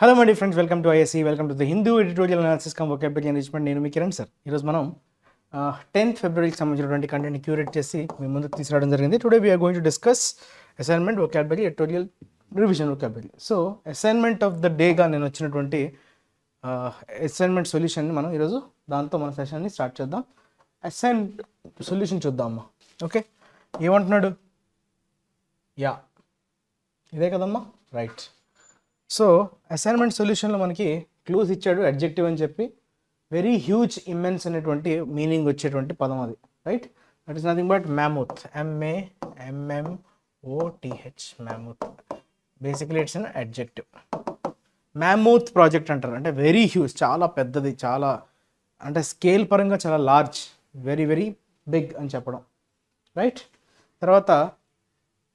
Hello my friends welcome to ISC welcome to the Hindu editorial analysis cum vocabulary enrichment నేను మీ Kiran sir ఈరోజు మనం tenth ఫిబ్రవరికి సంబంధించినటువంటి content curate చేసి మీ ముందుకు తీసుకురావడం జరిగింది. Today we are going to discuss assignment vocabulary editorial revision vocabulary so assignment of the డేగా నేను వచ్చినటువంటి అసైన్మెంట్ సొల్యూషన్ని మనం ఈరోజు దాంతో మన సెషన్ని స్టార్ట్ చేద్దాం. అసైన్ సొల్యూషన్ చూద్దాం అమ్మా. ఓకే ఏమంటున్నాడు? యా ఇదే కదమ్మా? రైట్ సో అసైన్మెంట్ సొల్యూషన్లో మనకి క్లూస్ ఇచ్చాడు అడ్జెక్టివ్ అని చెప్పి. వెరీ హ్యూజ్ ఇమ్మెన్స్ అనేటువంటి మీనింగ్ వచ్చేటువంటి పదం అది right that is nothing but mammoth M A M M O T H mammoth basically it's an adjective mammoth project అంటారు. అంటే వెరీ హ్యూజ్ చాలా పెద్దది చాలా అంటే స్కేల్ పరంగా చాలా లార్జ్ వెరీ వెరీ బిగ్ అని చెప్పడం రైట్ తర్వాత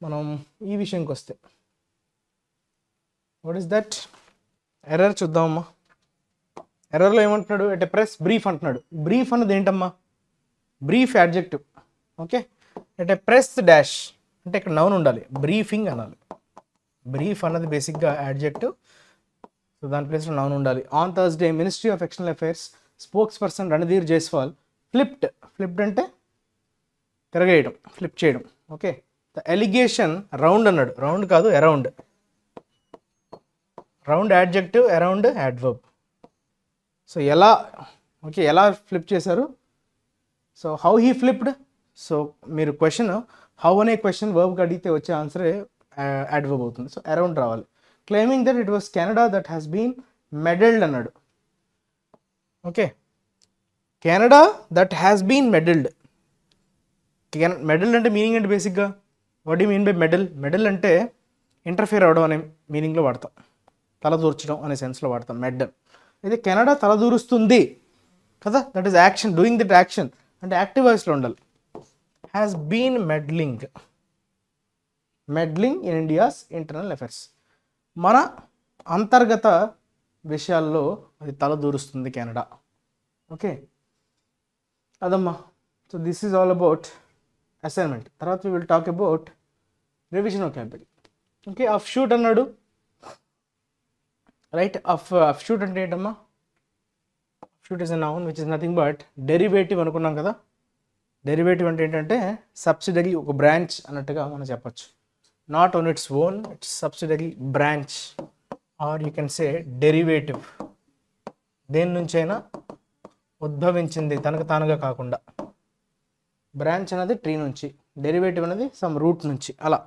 మనం ఈ విషయంకి వస్తే వాట్ ఈస్ దట్ ఎర్రర్ చూద్దామమ్మా. ఎర్రర్లో ఏమంటున్నాడు? ఎట్ ప్రెస్ బ్రీఫ్ అంటున్నాడు. బ్రీఫ్ అన్నది ఏంటమ్మా? Brief adjective okay at a press dash అంటే ఇక్కడ నౌన్ ఉండాలి. బ్రీఫింగ్ అనాలి. బ్రీఫ్ అన్నది బేసిక్గా యాడ్జెక్టివ్ సో దాని ప్లేస్లో నౌన్ ఉండాలి. On Thursday ministry of external affairs spokesperson Randhir Jaiswal flipped flipped అంటే తిరగేయడం. ఫ్లిప్ చేయడం. ఓకే ద ఎలిగేషన్ రౌండ్ అన్నాడు. రౌండ్ కాదు around round adjective around adverb so ఎలా ఓకే ఎలా ఫ్లిప్ చేశారు? So how he flipped so మీరు క్వశ్చన్ హౌ అనే క్వశ్చన్ వర్బ్కి అడిగితే వచ్చే ఆన్సరే యాడ్వర్బ్ అవుతుంది. సో అరౌండ్ రావాలి. Claiming that it was Canada that has been meddled అన్నాడు. Okay Canada that has been meddled meddle అంటే మీనింగ్ అంటే బేసిక్గా what you mean by meddle meddle అంటే ఇంటర్ఫియర్ అవడం అనే మీనింగ్లో వాడతాం. తలదూర్చడం అనే సెన్స్లో వాడతాం మెడల్ అయితే కెనడా తలదూరుస్తుంది కదా? That is action doing that action అంటే యాక్టివ్ వాయిస్లో ఉండాలి. Has been meddling meddling in India's internal affairs మన అంతర్గత విషయాల్లో అది తలదూరుస్తుంది Canada. Okay? అదమ్మా. So this is all about assignment తర్వాత we will talk about revision vocab okay offshoot అన్నాడు. రైట్ అఫ్ అఫ్షూట్ అంటే ఏంటమ్మా? Shoot is a noun which is nothing but derivative అనుకున్నాం కదా? డెరివేటివ్ అంటే ఏంటంటే సబ్సిడరీ ఒక బ్రాంచ్ అన్నట్టుగా మనం చెప్పచ్చు. Not own its own its subsidiary branch or you can say derivative దేని నుంచైనా ఉద్భవించింది తనకు తానుగా కాకుండా. బ్రాంచ్ అనేది ట్రీ నుంచి డెరివేటివ్ అనేది సమ్ రూట్ నుంచి అలా.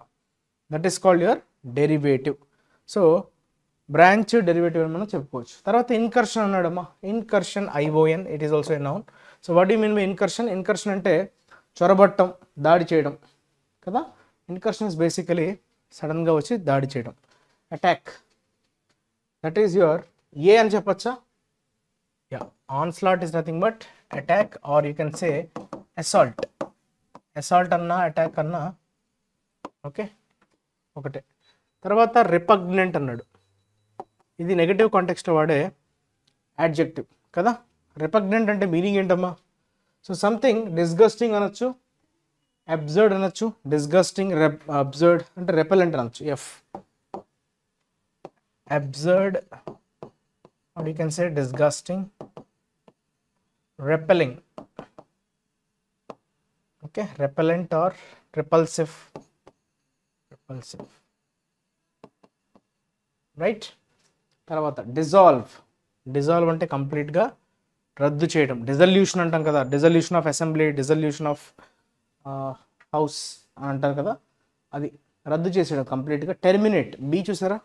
That is called your derivative so branch derivative అని మనం చెప్పుకోవచ్చు. తర్వాత incursion అన్నాడమ్మా. Incursion I O N it is also a noun so what you mean by incursion incursion అంటే చొరబట్టం దాడి చేయడం కదా? ఇన్కర్షన్ ఇస్ బేసికలీ సడన్గా వచ్చి దాడి చేయడం. అటాక్ దట్ ఈస్ యువర్ ఏ అని చెప్పచ్చా? Yeah onslaught is nothing but attack or you can say assault assault అన్నా అటాక్ అన్నా ఓకే ఒకటే. తర్వాత రిపగ్నెంట్ అన్నాడు. ఇది నెగటివ్ కాంటెక్స్ట్లో వాడే యాడ్జెక్టివ్ కదా? రిపగ్నెంట్ అంటే మీనింగ్ ఏంటమ్మా? సో సంథింగ్ డిస్గస్టింగ్ అనొచ్చు అబ్జర్డ్ అనొచ్చు డిస్గస్టింగ్ రెప్ అబ్జర్డ్ అంటే రెపెలెంట్ అనొచ్చు F absurd or you can say disgusting repelling okay repellent or repulsive repulsive right తర్వాత డిజాల్వ్ డిజాల్వ్ అంటే కంప్లీట్గా రద్దు చేయడం డిజల్యూషన్ అంటాం కదా. Dissolution of assembly dissolution of house అని అంటారు కదా. అది రద్దు చేసేయడం కంప్లీట్గా టెర్మినేట్ బీ చూసారా?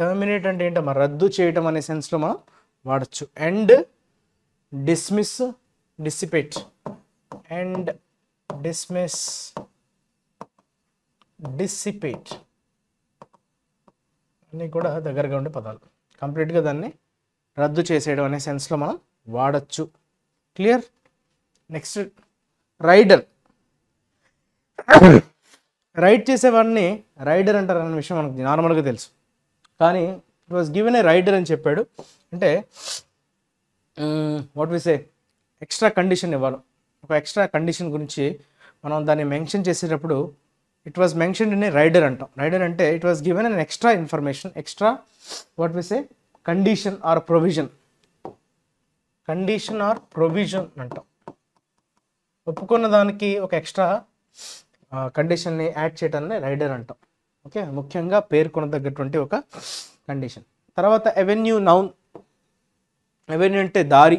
టర్మినేట్ అంటే ఏంటమ్మా రద్దు చేయడం అనే సెన్స్లో మనం వాడచ్చు. And dismiss dissipate and dismiss dissipate అన్నీ కూడా దగ్గరగా ఉండే పదాలు. కంప్లీట్గా దాన్ని రద్దు చేసేయడం అనే సెన్స్లో మనం వాడచ్చు. క్లియర్? Next rider. రైడ్ చేసేవాడిని రైడర్ అంటారు అనే విషయం మనకు నార్మల్గా తెలుసు. కానీ it was given a rider అని చెప్పాడు. అంటే what is A extra condition ఇవ్వాలి. ఒక ఎక్స్ట్రా కండిషన్ గురించి మనం దాన్ని మెన్షన్ చేసేటప్పుడు it was mention in a rider అంటాం. రైడర్ అంటే it was given an extra information extra what is a condition or provision condition or provision అంటాం. ఒప్పుకున్న దానికి ఒక ఎక్స్ట్రా కండిషన్ని యాడ్ చేయడాన్ని రైడర్ అంటాం. ఓకే ముఖ్యంగా పేర్కొనదగ్గటువంటి ఒక కండిషన్ తర్వాత ఎవెన్యూ నౌన్ ఎవెన్యూ అంటే దారి.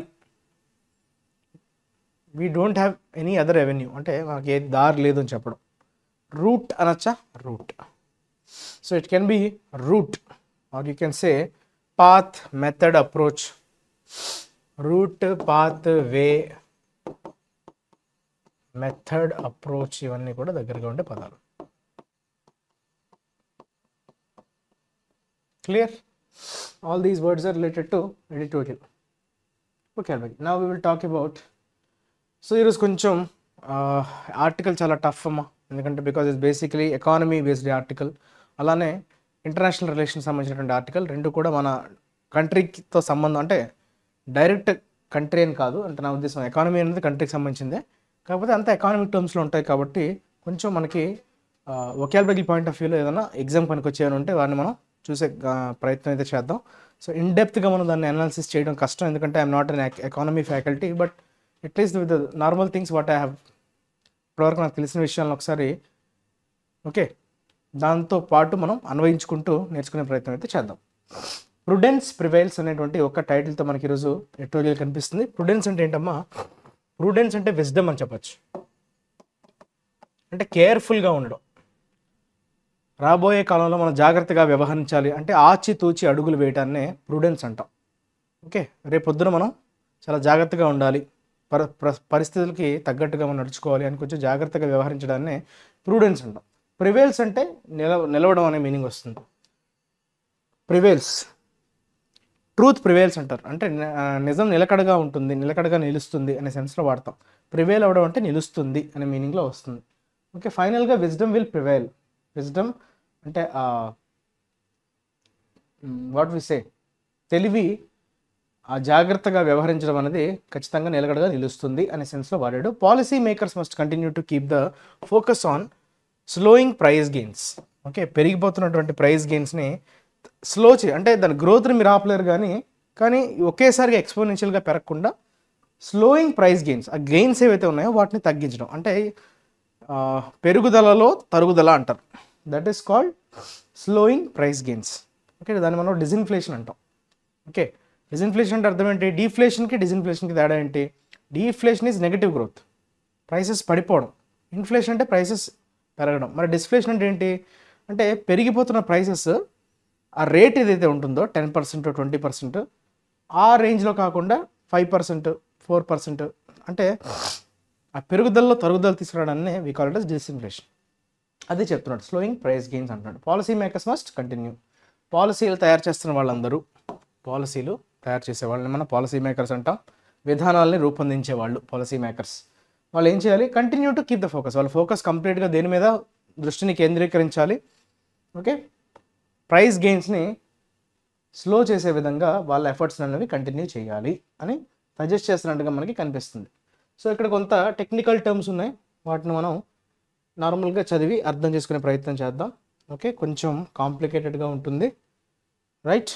We don't have any other avenue అంటే మాకు ఏ దారి లేదు అని చెప్పడం. రూట్ అనొచ్చా route so it can be route or you can say path method approach route path way method approach ఇవన్నీ కూడా దగ్గరగా ఉండే పదాలు. Clear all these words are related to editorial okay Albie నా we will talk about so ఈరోజు కొంచెం article చాలా tough అమ్మా. ఎందుకంటే because it's basically economy based article అలానే ఇంటర్నేషనల్ రిలేషన్ సంబంధించినటువంటి ఆర్టికల్ రెండు కూడా మన కంట్రీతో సంబంధం అంటే డైరెక్ట్ కంట్రీ అని కాదు. అంటే నా ఉద్దేశం ఎకానమీ అనేది కంట్రీకి సంబంధించిందే. కాకపోతే అంత ఎకానమిక్ టర్మ్స్లో ఉంటాయి కాబట్టి కొంచెం మనకి ఒకాలబరీ పాయింట్ ఆఫ్ వ్యూలో ఏదైనా ఎగ్జామ్ పనికి వచ్చేవని ఉంటే వాడిని మనం చూసే ప్రయత్నం అయితే చేద్దాం. సో ఇన్ డెప్త్గా మనం దాన్ని అనాలిసిస్ చేయడం కష్టం. ఎందుకంటే I'm not an economy faculty but at least with normal things what I have ఇప్పటివరకు నాకు తెలిసిన విషయాలను ఒకసారి ఓకే దాంతో పాటు మనం అన్వయించుకుంటూ నేర్చుకునే ప్రయత్నం అయితే చేద్దాం. ప్రుడెన్స్ ప్రివైల్స్ అనేటువంటి ఒక టైటిల్తో మనకి ఈరోజు ఎటోరియల్ కనిపిస్తుంది. ప్రుడెన్స్ అంటే ఏంటమ్మా? ప్రుడెన్స్ అంటే విజ్డమ్ అని చెప్పచ్చు. అంటే కేర్ఫుల్గా ఉండడం. రాబోయే కాలంలో మనం జాగ్రత్తగా వ్యవహరించాలి. అంటే ఆచితూచి అడుగులు వేయటాన్నే ప్రుడెన్స్ అంటాం. ఓకే రేపు పొద్దున మనం చాలా జాగ్రత్తగా ఉండాలి. పర పరిస్థితులకి తగ్గట్టుగా మనం నడుచుకోవాలి అని కొంచెం జాగ్రత్తగా వ్యవహరించడాన్నే ప్రూడెన్స్ అంటాం. ప్రివేల్స్ అంటే నిల నిలవడం అనే మీనింగ్ వస్తుంది. ప్రివేల్స్ ట్రూత్ ప్రివేల్స్ అంటారు. అంటే నిజం నిలకడగా ఉంటుంది నిలకడగా నిలుస్తుంది అనే సెన్స్లో వాడతాం. ప్రివేల్ అవ్వడం అంటే నిలుస్తుంది అనే మీనింగ్లో వస్తుంది. ఓకే ఫైనల్గా విజ్డమ్ విల్ ప్రివేల్ విజ్డమ్ అంటే వాట్ వి సే తెలివి జాగ్రత్తగా వ్యవహరించడం అనేది ఖచ్చితంగా నిలకడగా నిలుస్తుంది అనే సెన్స్లో వాడాడు. Policy makers must continue to keep the focus on slowing price gains okay పెరిగిపోతున్నటువంటి price గెయిన్స్ని స్లో చే అంటే దాని గ్రోత్ని మీరు ఆపలేరు కానీ కానీ ఒకేసారిగా ఎక్స్పోనెన్షియల్గా పెరగకుండా స్లోయింగ్ ప్రైస్ గెయిన్స్ ఆ గెయిన్స్ ఏవైతే ఉన్నాయో వాటిని తగ్గించడం. అంటే పెరుగుదలలో తరుగుదల అంటారు. That is called slowing price gains okay దాన్ని మనం డిజిన్ఫ్లేషన్ అంటాం. ఓకే డిజిన్ఫ్లేషన్ అంటే అర్థం ఏంటి? డీఫ్లేషన్కి డిజిన్ఫ్లేషన్కి తేడా ఏంటి? Deflation is negative growth prices పడిపోవడం. ఇన్ఫ్లేషన్ అంటే ప్రైసెస్ పెరగడం. మరి డిస్ఫ్లేషన్ అంటే ఏంటి? అంటే పెరిగిపోతున్న ప్రైసెస్ ఆ రేట్ ఏదైతే ఉంటుందో టెన్ పర్సెంట్ ట్వంటీ పర్సెంట్ ఆ రేంజ్లో కాకుండా ఫైవ్ పర్సెంట్ ఫోర్ పర్సెంట్ అంటే ఆ పెరుగుదలలో తరుగుదల తీసుకురావడాన్ని వీ కాల్ ఇట్ డిస్ఇన్ఫ్లేషన్ అదే చెప్తున్నాడు. స్లోయింగ్ ప్రైస్ గెయిన్స్ అంటున్నాడు. పాలసీ మేకర్స్ మస్ట్ కంటిన్యూ పాలసీలు తయారు చేస్తున్న వాళ్ళందరూ పాలసీలు తయారు చేసే వాళ్ళని మనం పాలసీ మేకర్స్ అంటాం. విధానాలని రూపొందించే వాళ్ళు పాలసీ మేకర్స్ వాళ్ళు ఏం చేయాలి? Continue to keep the focus వాళ్ళ ఫోకస్ కంప్లీట్గా దేని మీద దృష్టిని కేంద్రీకరించాలి? ఓకే ప్రైస్ గెయిన్స్ని స్లో చేసే విధంగా వాళ్ళ ఎఫర్ట్స్ అనేవి కంటిన్యూ చేయాలి అని సజెస్ట్ చేస్తున్నట్టుగా మనకి కనిపిస్తుంది. సో ఇక్కడ కొంత టెక్నికల్ టర్మ్స్ ఉన్నాయి. వాటిని మనం నార్మల్గా చదివి అర్థం చేసుకునే ప్రయత్నం చేద్దాం. ఓకే కొంచెం కాంప్లికేటెడ్గా ఉంటుంది. రైట్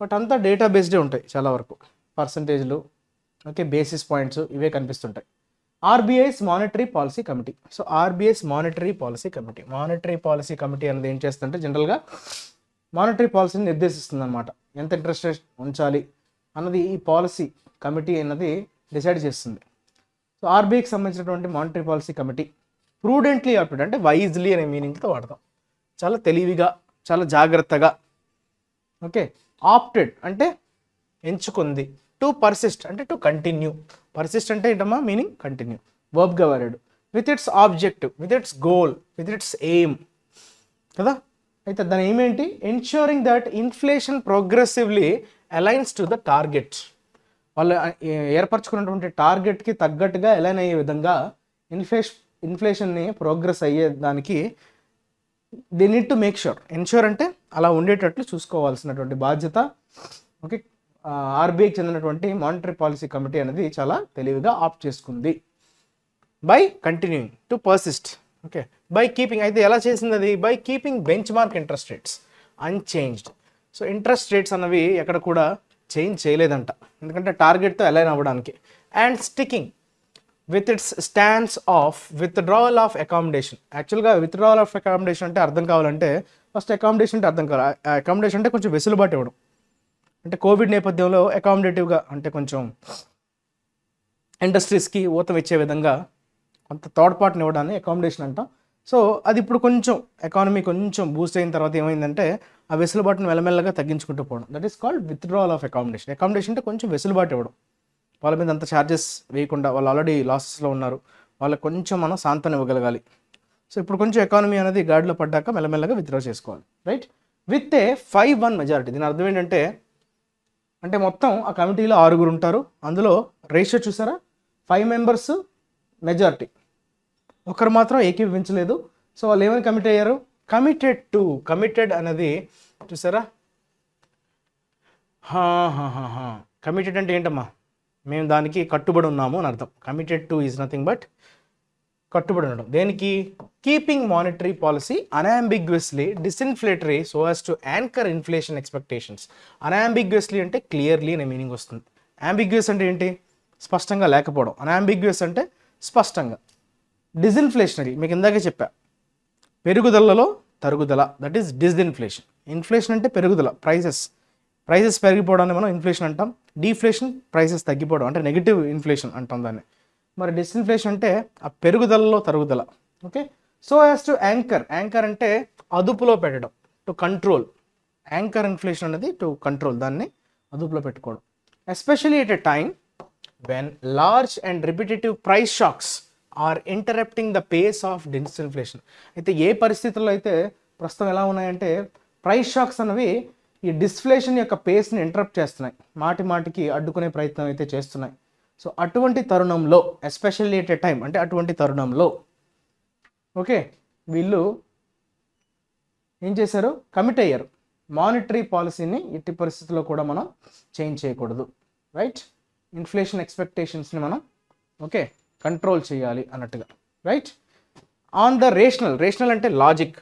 బట్ అంతా డేటా బేస్డే ఉంటాయి చాలా వరకు. పర్సంటేజ్లు ఓకే బేసిస్ పాయింట్స్ ఇవే కనిపిస్తుంటాయి. RBI's monetary policy committee. So RBI's monetary policy committee. Monetary policy committee అనేది ఏం చేస్తుందంటే జనరల్గా మానిటరీ పాలసీని నిర్దేశిస్తుంది అనమాట ఎంత ఇంట్రెస్ట్ రేట్ ఉంచాలి అన్నది ఈ పాలసీ కమిటీ అన్నది డిసైడ్ చేస్తుంది. సో ఆర్బీఐకి సంబంధించినటువంటి monetary policy committee prudently opted అంటే వైజ్లీ అనే మీనింగ్తో వాడతాం. చాలా తెలివిగా చాలా జాగ్రత్తగా ఓకే ఆప్టెడ్ అంటే ఎంచుకుంది. టు పర్సిస్ట్ అంటే టు కంటిన్యూ పర్సిస్ట్ అంటే ఏంటమ్మా? మీనింగ్ కంటిన్యూ వర్బ్గా వాడాడు. With its objective with its goal with its aim కదా? అయితే దాని ఏమేంటి ensuring that inflation progressively aligns to the target వాళ్ళు ఏర్పరచుకున్నటువంటి టార్గెట్కి తగ్గట్టుగా అలైన్ అయ్యే విధంగా ఇన్ఫ్లేష్ ఇన్ఫ్లేషన్ని ప్రోగ్రెస్ అయ్యే దానికి they need to make sure ensure అంటే అలా ఉండేటట్లు చూసుకోవాల్సినటువంటి బాధ్యత. ఓకే ఆర్బీఐకి చెందినటువంటి మానిటరీ పాలసీ కమిటీ అనేది చాలా తెలివిగా ఆప్ట్ చేసుకుంది. By continuing to persist okay by keeping అయితే ఎలా చేసింది అది? By keeping benchmark interest rates unchanged so interest rates అన్నవి ఎక్కడ కూడా చేంజ్ చేయలేదంట. ఎందుకంటే టార్గెట్తో అలైన్ అవ్వడానికి. And sticking with its stands of withdrawal of accommodation యాక్చువల్గా విత్డ్రావల్ ఆఫ్ అకామిడేషన్ అంటే అర్థం కావాలంటే ఫస్ట్ అకామిడేషన్ అంటే అర్థం కావాలి. అకామిడేషన్ అంటే కొంచెం వెసులుబాటు ఇవ్వడం. అంటే కోవిడ్ నేపథ్యంలో అకామిడేటివ్గా అంటే కొంచెం ఇండస్ట్రీస్కి ఊతం ఇచ్చే విధంగా కొంత తోడ్పాటుని ఇవ్వడాన్ని అకామిడేషన్ అంటాం. సో అది ఇప్పుడు కొంచెం ఎకానమీ కొంచెం బూస్ట్ అయిన తర్వాత ఏమైందంటే ఆ వెసులుబాటును మెల్లమెల్లగా తగ్గించుకుంటూ పోవడం. That is called withdrawal of accommodation accommodation అంటే కొంచెం వెసులుబాటు ఇవ్వడం. వాళ్ళ మీద అంత ఛార్జెస్ వేయకుండా వాళ్ళు ఆల్రెడీ లాసెస్లో ఉన్నారు. వాళ్ళకి కొంచెం మనం సాంతన ఇవ్వగలగాలి. సో ఇప్పుడు కొంచెం ఎకానమీ అనేది గాడిలో పడ్డాక మెల్లమెల్లగా విత్డ్రా చేసుకోవాలి. Right with a five one majority దీని అర్థం ఏంటంటే అంటే మొత్తం ఆ కమిటీలో ఆరుగురు ఉంటారు. అందులో రేషియో చూసారా? ఫైవ్ మెంబర్స్ మెజారిటీ ఒకరు మాత్రం ఏకీభవించలేదు. సో వాళ్ళు ఏమని కమిట్ అయ్యారు? కమిటెడ్ టు కమిటెడ్ అనేది చూసారా? కమిటెడ్ అంటే ఏంటమ్మా? మేము దానికి కట్టుబడి ఉన్నాము అని అర్థం. Committed to is nothing but కట్టుబడి ఉండడం. దేనికి? Keeping monetary policy unambiguously disinflationary so as to anchor inflation expectations unambiguously అంటే క్లియర్లీ అనే మీనింగ్ వస్తుంది. అంబిగ్యుయస్ అంటే ఏంటి? స్పష్టంగా లేకపోవడం. అనాంబిగ్యుయస్ అంటే స్పష్టంగా. డిజిన్ఫ్లేషనరీ మీకు ఇందాకే చెప్పా. పెరుగుదలలో తరుగుదల దట్ ఈస్ డిస్ఇన్ఫ్లేషన్ ఇన్ఫ్లేషన్ అంటే పెరుగుదల ప్రైసెస్ ప్రైసెస్ పెరిగిపోవడాన్ని మనం ఇన్ఫ్లేషన్ అంటాం. డీఫ్లేషన్ ప్రైసెస్ తగ్గిపోవడం అంటే నెగిటివ్ ఇన్ఫ్లేషన్ అంటాం దాన్ని. మరి డిస్ఇన్ఫ్లేషన్ అంటే ఆ పెరుగుదలలో తరుగుదల. Okay? So as to anchor anchor అంటే అదుపులో పెట్టడం టు కంట్రోల్ యాంకర్ ఇన్ఫ్లేషన్ అనేది టు కంట్రోల్ దాన్ని అదుపులో పెట్టుకోవడం. Especially at a time when large and repetitive price shocks are interrupting the pace of disinflation అయితే ఏ పరిస్థితుల్లో అయితే ప్రస్తుతం ఎలా ఉన్నాయంటే ప్రైస్ షాక్స్ అనేవి ఈ డిస్ఫ్లేషన్ యొక్క పేస్ని ఇంటరప్ట్ చేస్తున్నాయి. మాటి మాటికి అడ్డుకునే ప్రయత్నం అయితే చేస్తున్నాయి. సో అటువంటి తరుణంలో ఎస్పెషల్లీ ఎట్ ఎ టైం అంటే అటువంటి తరుణంలో ఓకే వీళ్ళు ఏం చేశారు? కమిట్ అయ్యారు. మానిటరీ పాలసీని ఎట్టి పరిస్థితుల్లో కూడా మనం చేంజ్ చేయకూడదు. రైట్ ఇన్ఫ్లేషన్ ఎక్స్పెక్టేషన్స్ని మనం ఓకే కంట్రోల్ చేయాలి అన్నట్టుగా. Right on the rational rational అంటే logic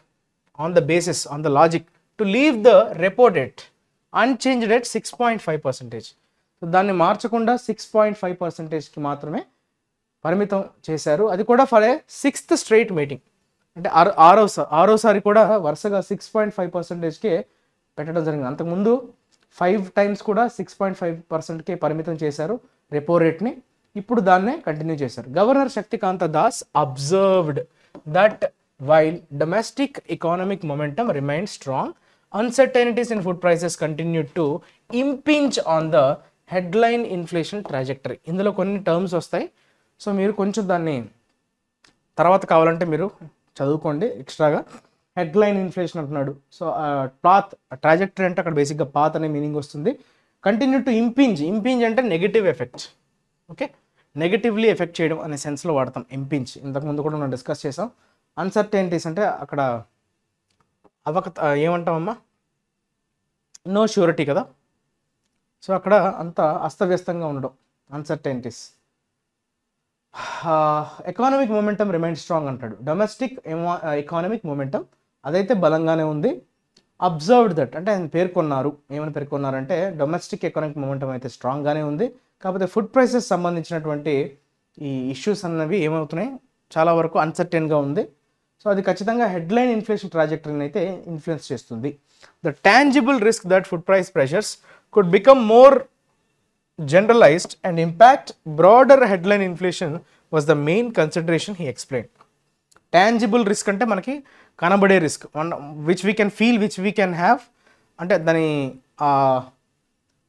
on the basis on the logic to leave the repo rate unchanged rate six point five percentage so దాన్ని మార్చకుండా సిక్స్ పాయింట్ ఫైవ్ పర్సెంటేజ్కి మాత్రమే పరిమితం చేశారు. అది కూడా for a sixth straight meeting అంటే ఆరో ఆరోసారి ఆరోసారి కూడా వరుసగా సిక్స్ పాయింట్ ఫైవ్ పర్సెంటేజ్కే పెట్టడం జరిగింది. అంతకుముందు ఫైవ్ టైమ్స్ కూడా సిక్స్ పాయింట్ ఫైవ్ పర్సెంట్కే పరిమితం చేశారు రెపో రేట్ని ఇప్పుడు దాన్నే కంటిన్యూ చేశారు. Governor Shaktikanta Das observed that while domestic economic momentum remain strong uncertainties in food prices continue to impinge on the headline inflation trajectory ఇందులో కొన్ని టర్మ్స్ వస్తాయి. సో మీరు కొంచెం దాన్ని తర్వాత కావాలంటే మీరు చదువుకోండి ఎక్స్ట్రాగా హెడ్లైన్ ఇన్ఫ్లేషన్ అంటున్నాడు. సో పాత్ ట్రాజెక్టరీ అంటే అక్కడ బేసిక్గా పాత్ అనే మీనింగ్ వస్తుంది. కంటిన్యూ టు ఇంపింజ్ ఇంపింజ్ అంటే negative effect okay negatively effect చేయడం అనే సెన్స్లో వాడతాం. ఇంపించ్ ఇంతకుముందు కూడా మనం డిస్కస్ చేసాం. అన్సర్టైనిటీస్ అంటే అక్కడ అవక ఏమంటామమ్మా నో ష్యూరిటీ కదా. సో అక్కడ అంత అస్తవ్యస్తంగా ఉండడం uncertainties economic momentum remain strong అంటాడు. డొమెస్టిక్ ఎకానమిక్ మొమెంటం అదైతే బలంగానే ఉంది. అబ్జర్వ్డ్ దట్ అంటే ఆయన పేర్కొన్నారు. ఏమని పేర్కొన్నారంటే డొమెస్టిక్ ఎకానమిక్ మొమెంటం అయితే స్ట్రాంగ్గానే ఉంది. కాకపోతే ఫుడ్ ప్రైసెస్ సంబంధించినటువంటి ఈ ఇష్యూస్ అన్నవి ఏమవుతున్నాయి? చాలా వరకు అన్సర్టైన్గా ఉంది. సో అది ఖచ్చితంగా హెడ్లైన్ ఇన్ఫ్లేషన్ ట్రాజెక్టరీని అయితే ఇన్ఫ్లుయెన్స్ చేస్తుంది. The tangible risk that food price pressures could become more generalised and impact broader headline inflation was the main consideration he explain tangible risk అంటే మనకి కనబడే risk which we can feel which we can have అంటే దాని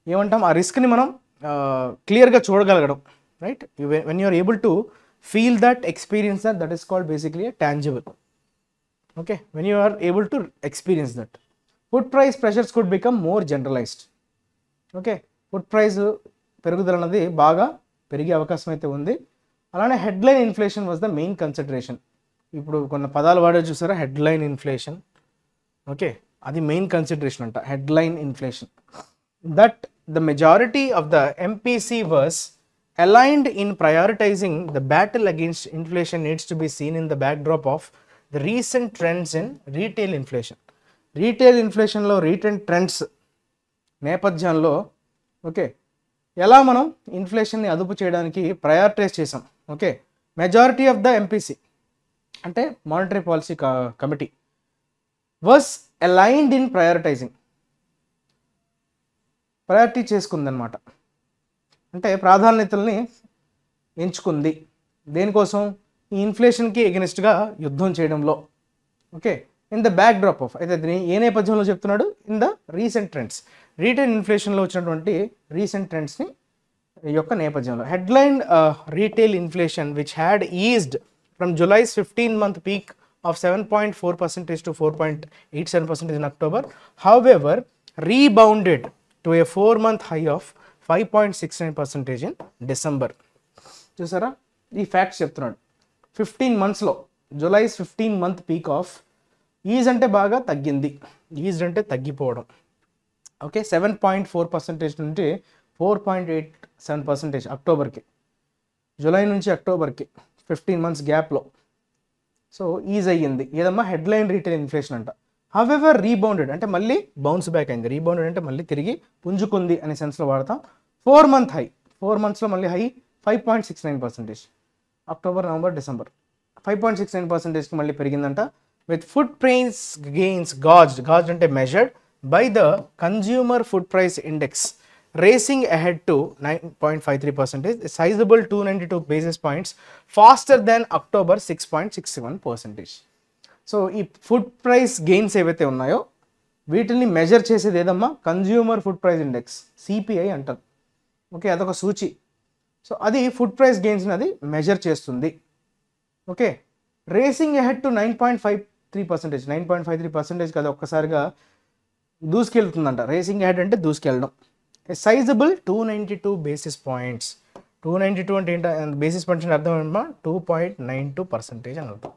ఏమంటాం? ఆ రిస్క్ని మనం క్లియర్గా చూడగలగడం right when you're able to feel that experience that that is called basically tangible okay when you are able to experience that food price pressures could become more generalised okay food price పెరుగుదల అన్నది బాగా పెరిగే అవకాశం అయితే ఉంది. అలానే headline inflation was the main consideration ఇప్పుడు కొన్ని పదాలు వాడే చూసారా? హెడ్లైన్ ఇన్ఫ్లేషన్ ఓకే అది మెయిన్ కన్సిడరేషన్ అంట. Headline inflation that the majority of the MPC were aligned in prioritizing the battle against inflation needs to be seen in the backdrop of the recent trends in retail inflation retail ఇన్ఫ్లేషన్లో retail trends నేపథ్యంలో okay ఎలా మనం ఇన్ఫ్లేషన్ని అదుపు చేయడానికి prioritise చేసాం okay majority of the MPC అంటే monetary policy committee was aligned in prioritising priority చేసుకుందనమాట అంటే ప్రాధాన్యతల్ని ఎంచుకుంది. దేనికోసం? ఈ ఇన్ఫ్లేషన్కి ఎగెనిస్ట్గా యుద్ధం చేయడంలో. Okay? In the backdrop of అయితే దీని ఏ నేపథ్యంలో చెప్తున్నాడు? In the recent trends. Retail ఇన్ఫ్లేషన్లో వచ్చినటువంటి రీసెంట్ ట్రెండ్స్ని ఈ యొక్క నేపథ్యంలో. Headline retail inflation which had eased from July's fifteen month peak of seven point four percentage to four point eight seven percentage in October however rebounded to a four month high of five point six nine percentage in December చూసారా? ఈ facts చెప్తున్నాడు. Fifteen మంత్స్లో July's fifteen month peak of eased అంటే బాగా తగ్గింది. Is అంటే తగ్గిపోవడం. Okay seven point four percentage నుండి four point eight seven percentage అక్టోబర్కి July నుంచి అక్టోబర్కి ఫిఫ్టీన్ మంత్స్ గ్యాప్లో సో ఈజ్ అయ్యింది. ఏదమ్మా? హెడ్లైన్ రీటైల్ ఇన్ఫ్లేషన్ అంట. హవెవర్ రీబౌండెడ్ అంటే మళ్ళీ బౌన్స్ బ్యాక్ అయింది. రీబౌండెడ్ అంటే మళ్ళీ తిరిగి పుంజుకుంది అనే సెన్స్లో వాడతాం. Four month high. ఫోర్ మంత్స్లో మళ్ళీ high five point six nine percentage. October November December. Five point six nine పర్సెంటేజ్కి మళ్ళీ పెరిగిందంట. With food price gains gauged gauged అంటే measured by the consumer food price index racing ahead to nine point five three percentage sizeable two ninety two basis points faster than October six point six one percentage so ఈ food price gains ఏవైతే ఉన్నాయో వీటిని measure చేసేది ఏదమ్మా? Consumer food price index CPI అంటారు. Okay అదొక సూచి. So అది ఫుడ్ ప్రైస్ గెయిన్స్ని అది మెజర్ చేస్తుంది. Okay racing ahead to nine point five three percentage nine point five three percentage కదా ఒక్కసారిగా దూసుకెళ్తుందంట. రేసింగ్ హెడ్ అంటే దూసుకెళ్ళడం. Sizeable two ninety two basis points two ninety two అంటే ఏంటో బేసిస్ పాయింట్స్ అంటే అర్థం ఏంటమ్మా? Two point nine two percentage అని అర్థం.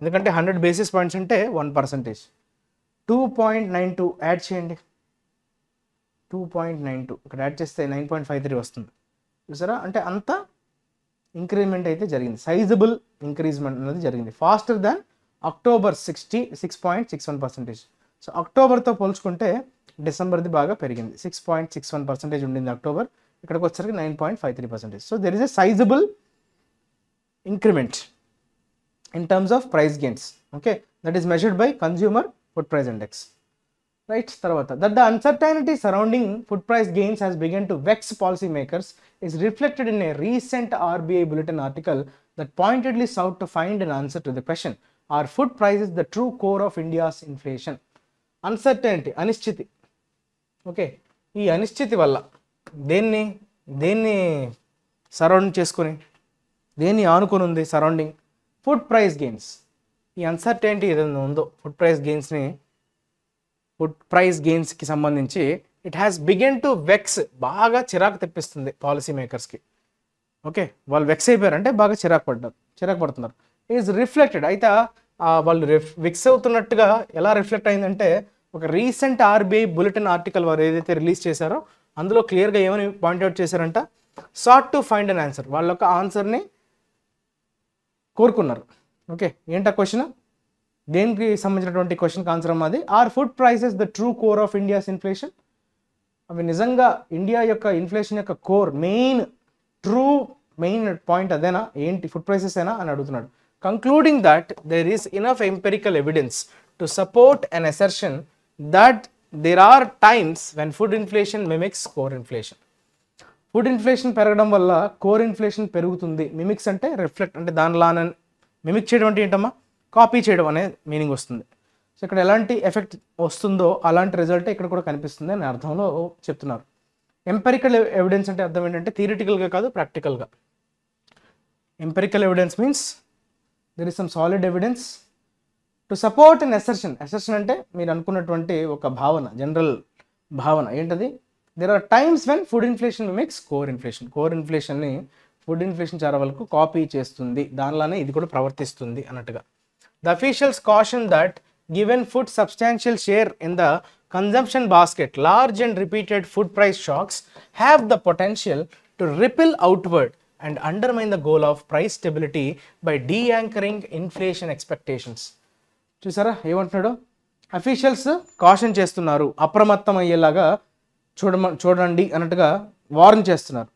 ఎందుకంటే హండ్రెడ్ బేసిస్ పాయింట్స్ అంటే one percentage two point nine two add చేయండి. టూ పాయింట్ నైన్ టూ ఇక్కడ యాడ్ చేస్తే నైన్ పాయింట్ ఫైవ్ త్రీ వస్తుంది. చూసారా? అంటే అంత ఇంక్రిమెంట్ అయితే జరిగింది. సైజబుల్ ఇంక్రీజ్మెంట్ అనేది జరిగింది. Faster than October sixty six point six one percentage so అక్టోబర్తో పోల్చుకుంటే డిసెంబర్ది బాగా పెరిగింది. Six point six one percentage ఉండింది అక్టోబర్ ఇక్కడికి వచ్చేసరికి nine point five three percentage so there is a sizeable increment in terms of price gains. Okay that is measured by consumer food price index right తర్వాత. That the uncertainty surrounding food price gains has begun to vex policy makers is reflected in a recent RBI bulletin article that pointedly sought to find an answer to the question are food price is the true core of India's inflation uncertainty అనిశ్చితి okay ఈ అనిశ్చితి వల్ల దేన్ని దేన్ని surrounding చేసుకుని దేన్ని ఆనుకుని ఉంది సరౌండింగ్ ఫుడ్ ప్రైస్ గేమ్స్ ఈ అన్సర్టైనిటీ ఏదైనా ఉందో ఫుడ్ ప్రైస్ గేమ్స్ని ఫుడ్ ప్రైస్ గెయిన్స్కి సంబంధించి it has begin to vex బాగా చిరాకు తెప్పిస్తుంది పాలసీ మేకర్స్కి ఓకే వాళ్ళు వెక్స్ అయిపోయారు అంటే బాగా చిరాకు పడ్డారు చిరాకు పడుతున్నారు. ఈజ్ రిఫ్లెక్టెడ్ అయితే వాళ్ళు రిఫ్ విక్స్ అవుతున్నట్టుగా ఎలా రిఫ్లెక్ట్ అయిందంటే ఒక రీసెంట్ ఆర్బీఐ బులెటిన్ ఆర్టికల్ వారు ఏదైతే రిలీజ్ చేశారో అందులో క్లియర్గా ఏమని పాయింట్అవుట్ చేశారంట? Sought to find an answer వాళ్ళ యొక్క ఆన్సర్ని కోరుకున్నారు. ఓకే ఏంటా క్వశ్చన్ దేనికి సంబంధించినటువంటి క్వశ్చన్కి ఆన్సర్ అది? Are food prices the true core of India's inflation అవి నిజంగా ఇండియా యొక్క ఇన్ఫ్లేషన్ యొక్క core main true main point అదేనా? ఏంటి ఫుడ్ ప్రైసెస్ అయినా అని అడుగుతున్నాడు. Concluding that there is enough empirical evidence to support an assertion that there are times when food inflation mimics core inflation food inflation పెరగడం వల్ల core inflation పెరుగుతుంది. Mimics అంటే reflect అంటే దానిలానని మిమిక్ చేయడం అంటే ఏంటమ్మా? కాపీ చేయడం అనే మీనింగ్ వస్తుంది. సో ఇక్కడ ఎలాంటి ఎఫెక్ట్ వస్తుందో అలాంటి రిజల్ట్ ఇక్కడ కూడా కనిపిస్తుంది అని అర్థంలో చెప్తున్నారు. ఎంపెరికల్ ఎవిడెన్స్ అంటే అర్థం ఏంటంటే థియరిటికల్గా కాదు ప్రాక్టికల్గా empirical evidence means there is some solid evidence to support an assertion assertion అంటే మీరు అనుకున్నటువంటి ఒక భావన జనరల్ భావన. ఏంటది? There are times when food inflation mix core inflation core inflation food inflation చాలా వరకు కాపీ చేస్తుంది. దానిలానే ఇది కూడా ప్రవర్తిస్తుంది అన్నట్టుగా. The officials caution that given food substantial share in the consumption basket large and repeated food price shocks have the potential to ripple outward and undermine the goal of price stability by de-anchoring inflation expectations చూసారా? ఏమంటున్నాడు? Officials caution చేస్తున్నారు. అప్రమత్తం అయ్యేలాగా చూడమ చూడండి అన్నట్టుగా warn చేస్తున్నారు.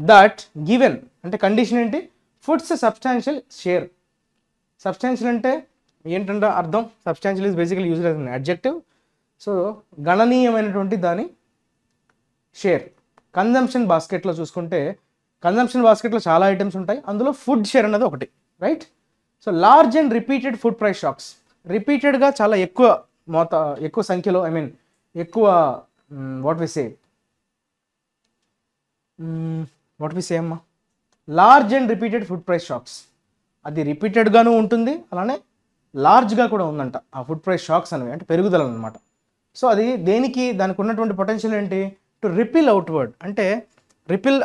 That given అంటే condition ఏంటి? ఫుడ్స్ సబ్స్టాన్షియల్ షేర్ సబ్స్టాన్షియల్ అంటే ఏంటంటే అర్థం? సబ్స్టాన్షియల్ ఈజ్ బేసికలీ యూజ్ అవుతుంది అడ్జెక్టివ్ సో గణనీయమైనటువంటి దాని షేర్ కన్జంప్షన్ బాస్కెట్లో చూసుకుంటే కన్జంప్షన్ బాస్కెట్లో చాలా ఐటమ్స్ ఉంటాయి. అందులో ఫుడ్ షేర్ అనేది ఒకటి right so large and repeated food price shocks రిపీటెడ్గా చాలా ఎక్కువ మోత ఎక్కువ సంఖ్యలో ఐ మీన్ ఎక్కువ what we say what we say అమ్మా? Large and repeated food price shocks అది రిపీటెడ్గాను ఉంటుంది అలానే లార్జ్గా కూడా ఉందంట. ఆ ఫుడ్ ప్రైస్ షాక్స్ అనేవి అంటే పెరుగుదల అనమాట సో అది దేనికి దానికి ఉన్నటువంటి పొటెన్షియల్ ఏంటి? To ripple outward. అంటే రిపిల్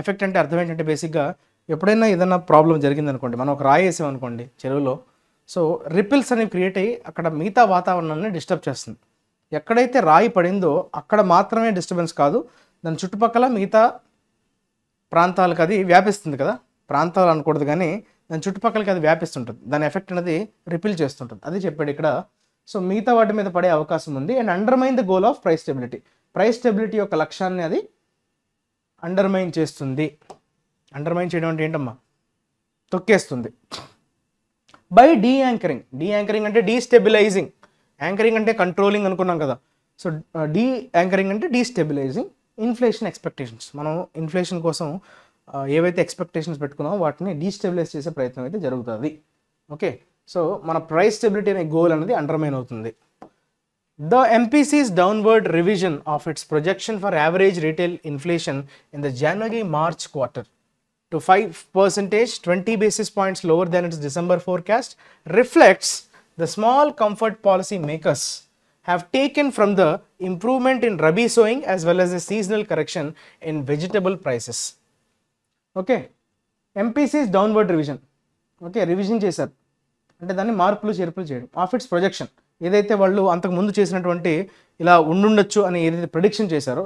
ఎఫెక్ట్ అంటే అర్థం ఏంటంటే బేసిక్గా ఎప్పుడైనా ఏదైనా ప్రాబ్లం జరిగిందనుకోండి మనం ఒక రాయి వేసాం అనుకోండి చెరువులో సో రిపిల్స్ అనేవి క్రియేట్ అయ్యి అక్కడ మిగతా వాతావరణాన్ని డిస్టర్బ్ చేస్తుంది. ఎక్కడైతే రాయి పడిందో అక్కడ మాత్రమే డిస్టర్బెన్స్ కాదు దాని చుట్టుపక్కల మిగతా ప్రాంతాలకు అది వ్యాపిస్తుంది కదా. ప్రాంతాలు అనకూడదు కానీ దాని చుట్టుపక్కలకి అది వ్యాపిస్తుంటుంది. దాని ఎఫెక్ట్ అనేది రిపీల్ చేస్తుంటుంది. అది చెప్పాడు ఇక్కడ. సో మిగతా వాటి మీద పడే అవకాశం ఉంది. And undermine the goal of price stability. Price stability యొక్క లక్ష్యాన్ని అది అండర్మైన్ చేస్తుంది. అండర్మైన్ చేయడం అంటే ఏంటమ్మా? తొక్కేస్తుంది. By de anchoring de anchoring అంటే డీస్టెబిలైజింగ్. యాంకరింగ్ అంటే కంట్రోలింగ్ అనుకున్నాం కదా. సో డీ యాంకరింగ్ అంటే డీస్టెబిలైజింగ్. Inflation expectations. మనం ఇన్ఫ్లేషన్ కోసం ఏవైతే ఎక్స్పెక్టేషన్స్ పెట్టుకున్నామో వాటిని డీస్టెబిలైజ్ చేసే ప్రయత్నం అయితే జరుగుతుంది. ఓకే సో మన ప్రైస్ స్టెబిలిటీ అనే గోల్ అనేది అండర్మైన్ అవుతుంది. The MPC's downward revision of its projection for average retail inflation in the January March quarter to five percentage twenty basis points lower than its December forecast reflects the small comfort policy makers have taken from the improvement in rabi sowing as well as the seasonal correction in vegetable prices okay. MPC's downward revision okay revision చేశారు. అంటే దాన్ని మార్పులు చేర్పులు చేయడం. Of its projection ఏదైతే వాళ్ళు అంతకు ముందు చేసినటువంటి ఇలా ఉండుండొచ్చు అని ఏదైతే ప్రొడిక్షన్ చేశారో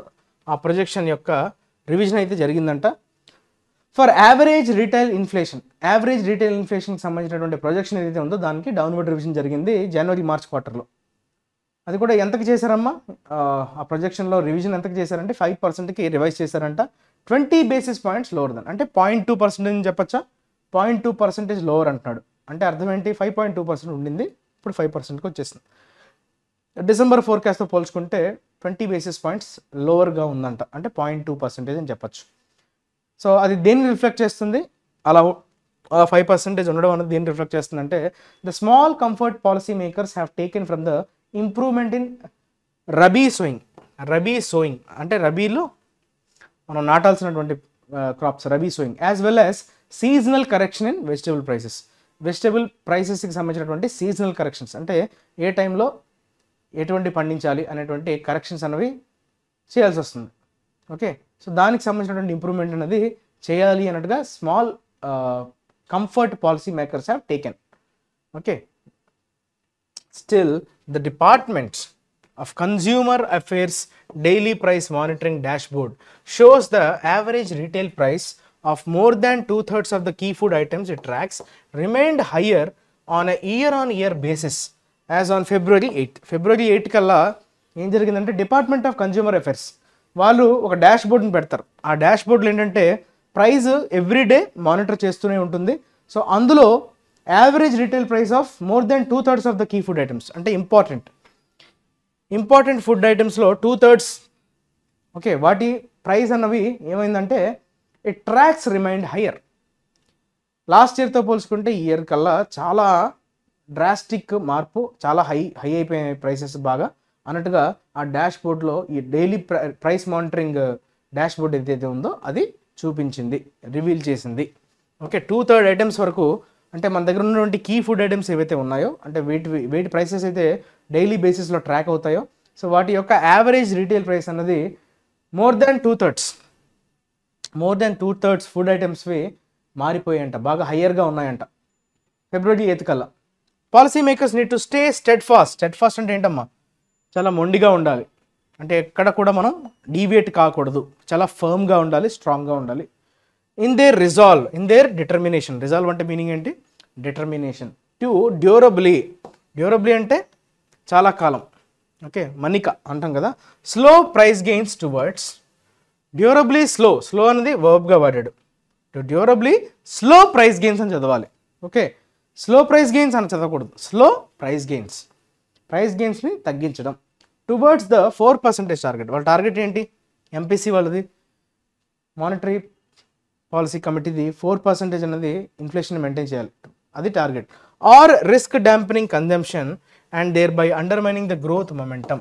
ఆ ప్రొజెక్షన్ యొక్క రివిజన్ అయితే జరిగిందంట. For average retail inflation average retail ఇన్ఫ్లేషన్కి సంబంధించినటువంటి ప్రొజెక్షన్ ఏదైతే ఉందో దానికి డౌన్వర్డ్ రివిజన్ జరిగింది జనవరి మార్చ్ క్వార్టర్లో అది కూడా ఎంతకు చేశారమ్మా? ఆ, ఆ ప్రొజెక్షన్లో రివిజన్ ఎంతకు చేశారంటే ఫైవ్ పర్సెంట్కి రివైజ్ చేశారంట. Twenty basis points lower than అంటే పాయింట్ టూ పర్సెంటేజ్ అని చెప్పచ్చా? పాయింట్ టూ పర్సెంటేజ్ లోవర్ అంటున్నాడు. అంటే అర్థం ఏంటి? ఫైవ్ పాయింట్ టూ పర్సెంట్ ఉండింది. ఇప్పుడు ఫైవ్ పర్సెంట్కి వచ్చేసింది. డిసెంబర్ ఫోర్కాస్ట్తో పోల్చుకుంటే ట్వంటీ బేసిస్ పాయింట్స్ లోవర్గా ఉందంట. అంటే పాయింట్ టూ పర్సెంటేజ్ అని చెప్పచ్చు. సో అది దేన్ని రిఫ్లెక్ట్ చేస్తుంది? అలా ఫైవ్ పర్సెంటేజ్ ఉండడం అనేది దేన్ని రిఫ్లెక్ట్ చేస్తుంది అంటే the small comfort policy makers have taken from the improvement in rabi sowing rabi sowing అంటే రబీలో మనం నాటాల్సినటువంటి crops rabi sowing as well as seasonal correction in vegetable prices vegetable ప్రైసెస్కి సంబంధించినటువంటి సీజనల్ కరెక్షన్స్ అంటే ఏ టైంలో ఎటువంటి పండించాలి అనేటువంటి కరెక్షన్స్ అనేవి చేయాల్సి వస్తుంది. ఓకే సో దానికి సంబంధించినటువంటి ఇంప్రూవ్మెంట్ అనేది చేయాలి అన్నట్టుగా small comfort policy makers have taken okay still the departments of Consumer Affairs Daily Price Monitoring Dashboard shows the average retail price of more than two thirds of the key food items it tracks remained higher on a year on year basis as on February 8. February 8 కల్లా ఏం జరిగిందంటే department of consumer affairs వాళ్ళు ఒక dash బోర్డ్ని పెడతారు ఆ dash బోర్డులో ఏంటంటే price everyday monitor చేస్తూనే ఉంటుంది సో అందులో average retail price of more than two thirds of the key food items అంటే ఇంపార్టెంట్ ఇంపార్టెంట్ ఫుడ్ ఐటమ్స్లో టూ థర్డ్స్ ఓకే వాటి ప్రైస్ అన్నవి ఏమైందంటే it tracks remained higher last ఇయర్తో పోల్చుకుంటే ఈ ఇయర్ కల్లా చాలా డ్రాస్టిక్ మార్పు చాలా హై హై అయిపోయాయి ప్రైసెస్ బాగా. అన్నట్టుగా ఆ డాష్ బోర్డ్లో ఈ daily price monitoring dashboard ఏదైతే ఉందో అది చూపించింది రివీల్ చేసింది. ఓకే టూ థర్డ్ ఐటమ్స్ వరకు అంటే మన దగ్గర ఉన్నటువంటి కీ ఫుడ్ ఐటమ్స్ ఏవైతే ఉన్నాయో అంటే వీటి వీటి ప్రైసెస్ అయితే డైలీ బేసిస్లో ట్రాక్ అవుతాయో. సో వాటి యొక్క యావరేజ్ రీటైల్ ప్రైస్ అన్నది more than two thirds. More than two thirds food ఐటమ్స్వి మారిపోయాయంట బాగా హయ్యర్గా ఉన్నాయంట. ఫిబ్రవరి ఎయిత్ కల్లా. Policy makers need to stay steadfast steadfast అంటే ఏంటమ్మా? చాలా మొండిగా ఉండాలి. అంటే ఎక్కడ కూడా మనం డీవియేట్ కాకూడదు. చాలా ఫర్మ్గా ఉండాలి స్ట్రాంగ్గా ఉండాలి. In their resolve in their determination. Resolve అంటే మీనింగ్ ఏంటి? డిటర్మినేషన్. To durably. డ్యూరబ్లీ అంటే చాలా కాలం. ఓకే మనిక అంటాం కదా. Slow price gains towards durably slow slow అనేది వర్బ్గా వాడాడు. To durably slow price gains అని చదవాలి. ఓకే స్లో ప్రైస్ గెయిన్స్ అని చదవకూడదు. స్లో ప్రైస్ గెయిన్స్ ప్రైస్ గెయిన్స్ని తగ్గించడం. Towards the four percentage target వాళ్ళ టార్గెట్ ఏంటి? ఎంపీసీ వాళ్ళది. మానిటరీ పాలసీ కమిటీది ఫోర్ పర్సెంటేజ్ అనేది ఇన్ఫ్లేషన్ మెయింటైన్ చేయాలి. అది target or risk dampening consumption and thereby undermining the growth momentum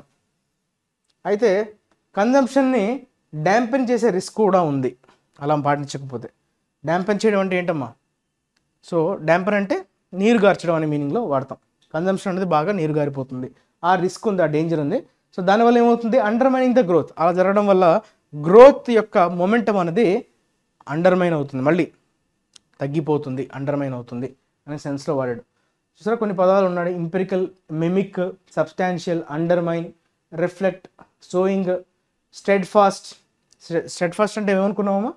అయితే కన్జంప్షన్ని డ్యాంపెన్ చేసే రిస్క్ కూడా ఉంది. అలా పాటించకపోతే. డ్యాంపెన్ చేయడం అంటే ఏంటమ్మా? సో డ్యాంపర్ అంటే నీరు గార్చడం అనే మీనింగ్లో వాడతాం. కన్జంప్షన్ అనేది బాగా నీరు గారిపోతుంది. ఆ రిస్క్ ఉంది ఆ డేంజర్ ఉంది. సో దానివల్ల ఏమవుతుంది? అండర్మైనింగ్ ద గ్రోత్ అలా జరగడం వల్ల గ్రోత్ యొక్క మొమెంటం అనేది అండర్మైన్ అవుతుంది. మళ్ళీ తగ్గిపోతుంది అండర్మైన్ అవుతుంది అనే సెన్స్లో వాడాడు. చూసారా? కొన్ని పదాలు ఉన్నాడు empirical mimic substantial undermine reflect sowing steadfast steadfast అంటే ఏమనుకున్నామమ్మా?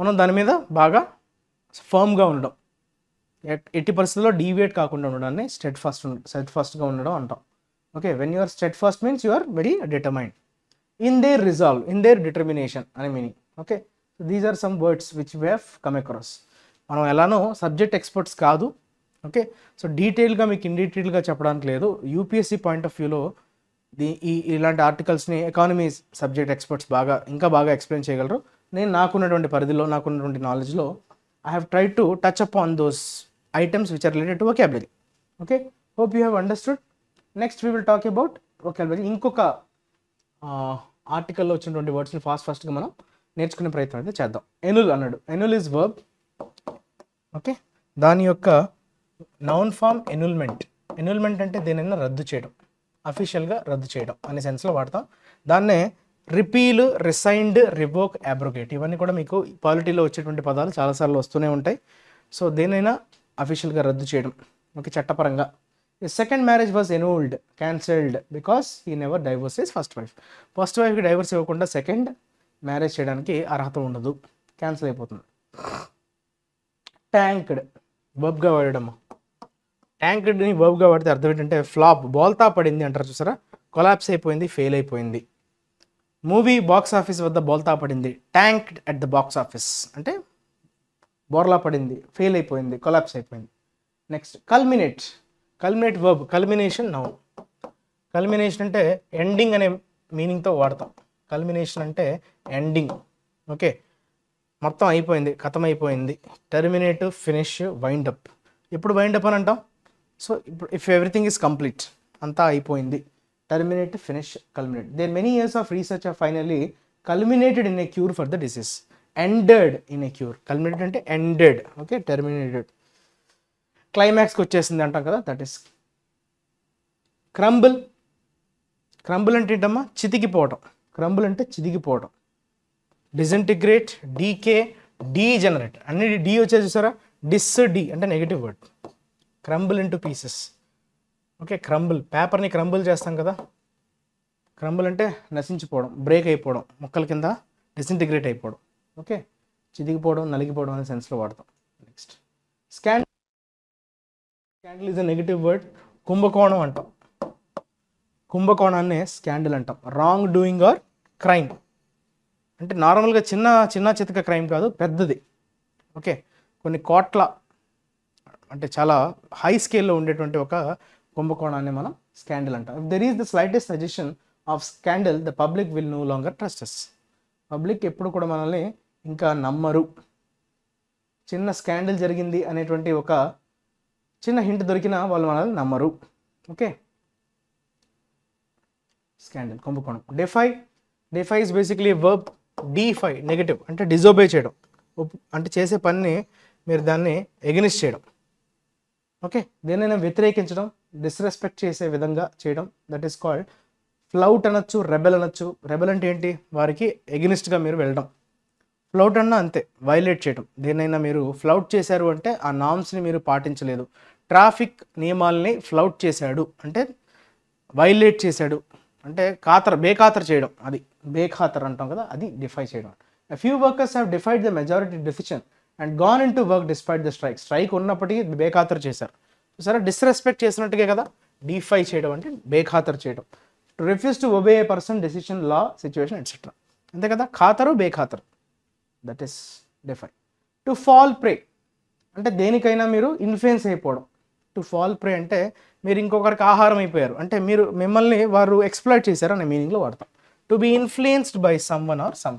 మనం దాని మీద బాగా ఫర్మ్గా ఉండడం. ఎట్- ఎట్టి పరిస్థితుల్లో డీవియేట్ కాకుండా ఉండడాన్ని స్టెడ్ ఫాస్ట్ స్టెడ్ ఫాస్ట్గా ఉండడం అంటాం. Okay when you're steadfast means you're very determined in their resolve in their determination అని meaning okay these are some words which we have come across మనం ఎలానో సబ్జెక్ట్ ఎక్స్పర్ట్స్ కాదు. ఓకే? సో డీటెయిల్గా మీకు ఇన్ డీటెయిల్గా చెప్పడానికి లేదు. యూపీఎస్సీ పాయింట్ ఆఫ్ వ్యూలో దీ ఈ ఇలాంటి ఆర్టికల్స్ని ఎకానమీ సబ్జెక్ట్ ఎక్స్పర్ట్స్ బాగా ఇంకా బాగా ఎక్స్ప్లెయిన్ చేయగలరు. నేను నాకున్నటువంటి పరిధిలో నాకున్నటువంటి నాలెడ్జ్లో I have try to touch up on those items which are related to vocabulary okay? Hope you have understood next we will talk about vocabulary ఇంకొక ఆర్టికల్లో వచ్చినటువంటి వర్డ్స్ని ఫాస్ట్ ఫాస్ట్గా మనం నేర్చుకునే ప్రయత్నం అయితే చేద్దాం. ఎనుల్ అన్నాడు. Annul is verb okay? దాని యొక్క నౌన్ ఫామ్ ఎన్యుల్మెంట్ ఎన్యుల్మెంట్ అంటే దేనైనా రద్దు చేయడం. అఫీషియల్గా రద్దు చేయడం అనే సెన్స్లో వాడతాం. దాన్నే రిపీల్ రిసైన్డ్ రివోక్ అబ్రోగేట్ ఇవన్నీ కూడా మీకు పాలిటీలో వచ్చేటువంటి పదాలు చాలాసార్లు వస్తూనే ఉంటాయి. సో దేనైనా అఫీషియల్గా రద్దు చేయడం. ఓకే చట్టపరంగా. Second marriage was annulled cancelled because he never divorce his first wife first వైఫ్కి డైవర్స్ ఇవ్వకుండా సెకండ్ మ్యారేజ్ చేయడానికి అర్హత ఉండదు. క్యాన్సిల్ అయిపోతుంది. ట్యాంక్డ్ బబ్గా వాడడము. ట్యాంక్డ్ని వర్బ్గా వాడితే అర్థం ఏంటంటే ఫ్లాప్ బోల్తా పడింది అంటారు చూసారా? కొలాప్స్ అయిపోయింది ఫెయిల్ అయిపోయింది. మూవీ బాక్స్ ఆఫీస్ వద్ద బోల్తా పడింది tanked at the box office. అంటే బోర్లా పడింది ఫెయిల్ అయిపోయింది కొలాప్స్ అయిపోయింది. Next culminate culminate verb culmination noun culmination అంటే ఎండింగ్ అనే మీనింగ్తో వాడతాం. కల్మినేషన్ అంటే ఎండింగ్ ఓకే? మొత్తం అయిపోయింది కథమైపోయింది. అయిపోయింది టెర్మినేట్ ఫినిష్ వైండ్ అప్ ఎప్పుడు వైండప్ అని అంటాం? సో ఇప్పుడు ఇఫ్ ఎవ్రీథింగ్ ఇస్ కంప్లీట్ అంతా అయిపోయింది. Terminate finish culminate their many years of research are finally culminated in a cure for the disease ended in a cure culminated అంటే ended okay terminated క్లైమాక్స్కి వచ్చేసింది అంటాం కదా దట్ ఈస్ క్రంబుల్ క్రంబుల్ అంటే ఏంటమ్మా? చితికిపోవటం. క్రంబుల్ అంటే చితికిపోవటం. డిజంటిగ్రేట్ డీకే డీజనరేట్ అన్ని డి వచ్చేసి చూసారా? డిస్ డి అంటే negative word crumble into pieces. Okay crumble. పేపర్ని క్రంబుల్ చేస్తాం కదా. క్రంబుల్ అంటే నశించిపోవడం బ్రేక్ అయిపోవడం ముక్కల కింద డిసింటిగ్రేట్ అయిపోవడం. ఓకే చిదిగిపోవడం నలిగిపోవడం అనే సెన్స్లో వాడతాం. Next scan scandal is a negative word కుంభకోణం అంటాం. కుంభకోణాన్ని స్కాండల్ అంటాం. రాంగ్ డూయింగ్ ఆర్ క్రైమ్ అంటే నార్మల్గా చిన్న చిన్న చితక క్రైమ్ కాదు పెద్దది. ఓకే కొన్ని కోట్ల అంటే చాలా హై స్కేల్లో ఉండేటువంటి ఒక కుంభకోణాన్ని మనం స్కాండల్ అంటాం. If there is the slightest suggestion of scandal the public will no longer trusts public ఎప్పుడు కూడా మనల్ని ఇంకా నమ్మరు. చిన్న స్కాండల్ జరిగింది అనేటువంటి ఒక చిన్న హింట్ దొరికినా వాళ్ళు మనల్ని నమ్మరు. ఓకే స్కాండల్ కుంభకోణం. Defy defy is basically verb defy negative అంటే డిజోబే చేయడం. అంటే చేసే పనిని మీరు దాన్ని ఎగనిస్ట్ చేయడం. ఓకే దేనైనా వ్యతిరేకించడం డిస్రెస్పెక్ట్ చేసే విధంగా చేయడం దట్ ఈస్ కాల్డ్ ఫ్లౌట్ అనొచ్చు రెబెల్ అనొచ్చు. రెబెల్ అంటే ఏంటి? వారికి ఎగనిస్ట్గా మీరు వెళ్ళడం. ఫ్లౌట్ అన్నా అంతే వైలేట్ చేయడం. దేనైనా మీరు ఫ్లౌట్ చేశారు అంటే ఆ నామ్స్ని మీరు పాటించలేదు. ట్రాఫిక్ నియమాల్ని ఫ్లౌట్ చేశాడు అంటే వైలేట్ చేశాడు. అంటే ఖాతర్ బేఖాతర్ చేయడం అది. బేఖాతర్ అంటాం కదా అది డిఫై చేయడం. Few workers have defied the majority decision and gone in to work despite the strike strike ఉన్నప్పటికీ బేఖాతర్ చేశారు. సరే డిస్రెస్పెక్ట్ చేసినట్టుగా కదా? డీఫై చేయడం అంటే బేఖాతరు చేయడం. To refuse to obey a person decision law situation etcetera అంతే కదా? ఖాతరు బేఖాతరు. That is defy to fall prey అంటే దేనికైనా మీరు ఇన్ఫ్లుయెన్స్ అయిపోవడం. టు ఫాల్ ప్రే అంటే మీరు ఇంకొకరికి ఆహారం అయిపోయారు. అంటే మీరు మిమ్మల్ని వారు ఎక్స్ప్లోర్ చేశారు అనే మీనింగ్లో వాడతాం to be influenced by someone or some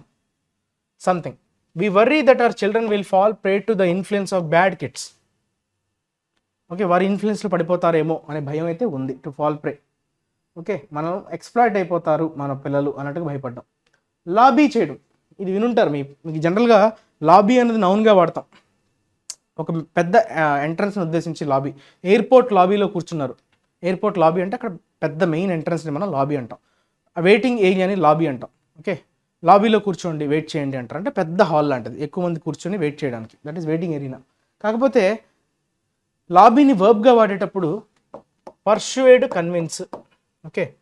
something we worry that our children will fall prey to the influence of bad kids okay వారి ఇన్ఫ్లుయెన్స్లో పడిపోతారేమో అనే భయం అయితే ఉంది టు ఫాల్ ప్రే ఓకే మనం ఎక్స్ప్లాయిట్ అయిపోతారు మన పిల్లలు అన్నట్టుగా భయపడ్డాం. లాబీ చేయడం. ఇది వినుంటారు మీ మీకు జనరల్గా లాబీ అనేది నౌన్గా వాడతాం. ఒక పెద్ద ఎంట్రన్స్ని ఉద్దేశించి లాబీ ఎయిర్పోర్ట్ లాబీలో కూర్చున్నారు. ఎయిర్పోర్ట్ లాబీ అంటే అక్కడ పెద్ద మెయిన్ ఎంట్రన్స్ని మనం లాబీ అంటాం. వెయిటింగ్ ఏరియాని లాబీ అంటాం. ఓకే లాబీలో కూర్చోండి వెయిట్ చేయండి అంటారు. అంటే పెద్ద హాల్ లాంటిది. ఎక్కువ మంది కూర్చొని వెయిట్ చేయడానికి. దట్ ఈస్ వెయిటింగ్ ఏరియా కాకపోతే లాబీని వర్బ్గా వాడేటప్పుడు పర్షువేడ్ కన్విన్స్ ఓకే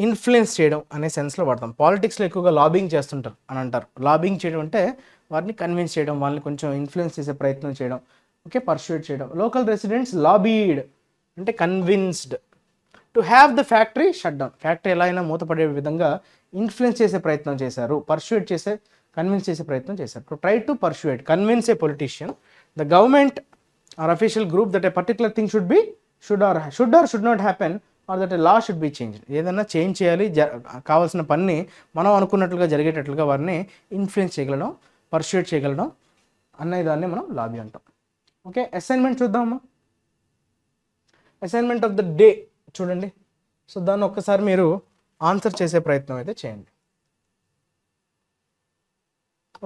ఇన్ఫ్లుయెన్స్ చేయడం అనే సెన్స్లో వాడతాం. పాలిటిక్స్లో ఎక్కువగా లాబింగ్ చేస్తుంటారు అని అంటారు. లాబింగ్ చేయడం అంటే వారిని కన్విన్స్ చేయడం వాళ్ళని కొంచెం ఇన్ఫ్లుయెన్స్ చేసే ప్రయత్నం చేయడం ఓకే పర్షువేట్ చేయడం. లోకల్ రెసిడెంట్స్ లాబీడ్ అంటే convinced to have the factory shut down factory ఎలా అయినా మూతపడే విధంగా ఇన్ఫ్లుయెన్స్ చేసే ప్రయత్నం చేశారు పర్షువేట్ చేసే కన్విన్స్ చేసే ప్రయత్నం చేశారు. To try to persuade convince a politician the government or official group that a particular thing should be should or should or should not happen or that law should be change ఏదైనా change చేయాలి జ కావాల్సిన పని మనం అనుకున్నట్లుగా జరిగేటట్లుగా వారిని influence చేయగలడం పర్షుయేట్ చేయగలడం అనే దాన్ని మనం లాబీ అంటాం. ఓకే అసైన్మెంట్ చూద్దామా అసైన్మెంట్ ఆఫ్ ద డే చూడండి. సో దాన్ని ఒక్కసారి మీరు ఆన్సర్ చేసే ప్రయత్నం అయితే చేయండి.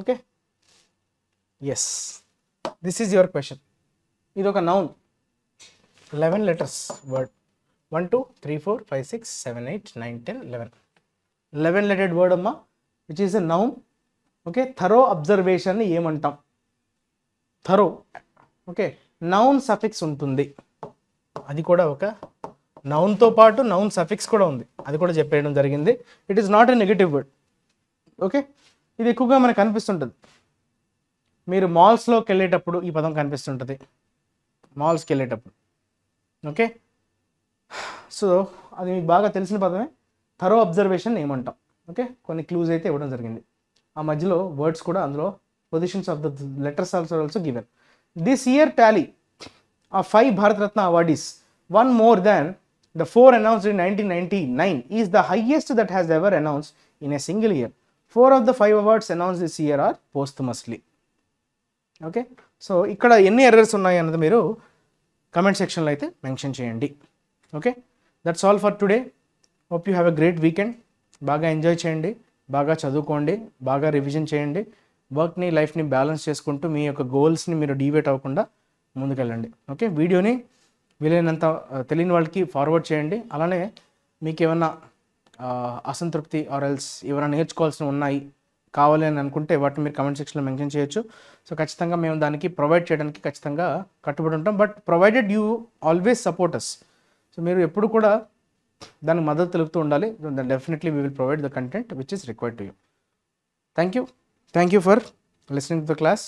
Okay? Yes this is your question ఇది ఒక noun eleven letters word one two three four five six seven eight nine ten eleven eleven lettered word అమ్మా which is a noun okay thorough అబ్జర్వేషన్ని ఏమంటాం? Thorough okay noun suffix ఉంటుంది. అది కూడా ఒక నౌన్తో పాటు noun suffix కూడా ఉంది. అది కూడా చెప్పేయడం జరిగింది. It is not a negative word okay ఇది ఎక్కువగా మనకు కనిపిస్తుంటుంది మీరు మాల్స్లోకి వెళ్ళేటప్పుడు ఈ పదం కనిపిస్తుంటుంది. మాల్స్కి వెళ్ళేటప్పుడు. ఓకే సో అది మీకు బాగా తెలిసిన పదమే. థరో అబ్జర్వేషన్ ఏమంటాం. ఓకే కొన్ని క్లూజ్ అయితే ఇవ్వడం జరిగింది. ఆ మధ్యలో వర్డ్స్ కూడా అందులో positions of the letters also also given this year tally a five Bharat Ratna awardees one more than the four announced in nineteen ninety nine is the highest that has ever announce in a single year four of the five awards announce this year are posthumously okay so ఇక్కడ ఎన్ని errors ఉన్నాయి అన్నది మీరు comment సెక్షన్లో అయితే mention చేయండి. Okay that's all for today hope you have a great weekend బాగా enjoy చేయండి. బాగా చదువుకోండి. బాగా రివిజన్ చేయండి. వర్క్ని లైఫ్ని బ్యాలెన్స్ చేసుకుంటూ మీ యొక్క గోల్స్ని మీరు డీవేట్ అవ్వకుండా ముందుకెళ్ళండి. ఓకే వీడియోని వీలైనంత తెలియని వాళ్ళకి ఫార్వర్డ్ చేయండి. అలానే మీకు ఏమన్నా అసంతృప్తి ఆర్ ఎల్స్ ఏమైనా నేర్చుకోవాల్సినవి ఉన్నాయి కావాలి అని అనుకుంటే వాటిని మీరు కమెంట్ సెక్షన్లో మెన్షన్ చేయొచ్చు. సో ఖచ్చితంగా మేము దానికి ప్రొవైడ్ చేయడానికి ఖచ్చితంగా కట్టుబడి ఉంటాం. But provided you always support us so మీరు ఎప్పుడు కూడా దానికి మద్దతు తెలుపుతూ ఉండాలి. Definitely we will provide the content which is required to you thank you thank you for listening to the class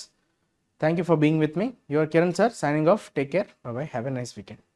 Thank you for being with me. Your Kiran sir signing off. Take care. Bye bye. Have a nice weekend.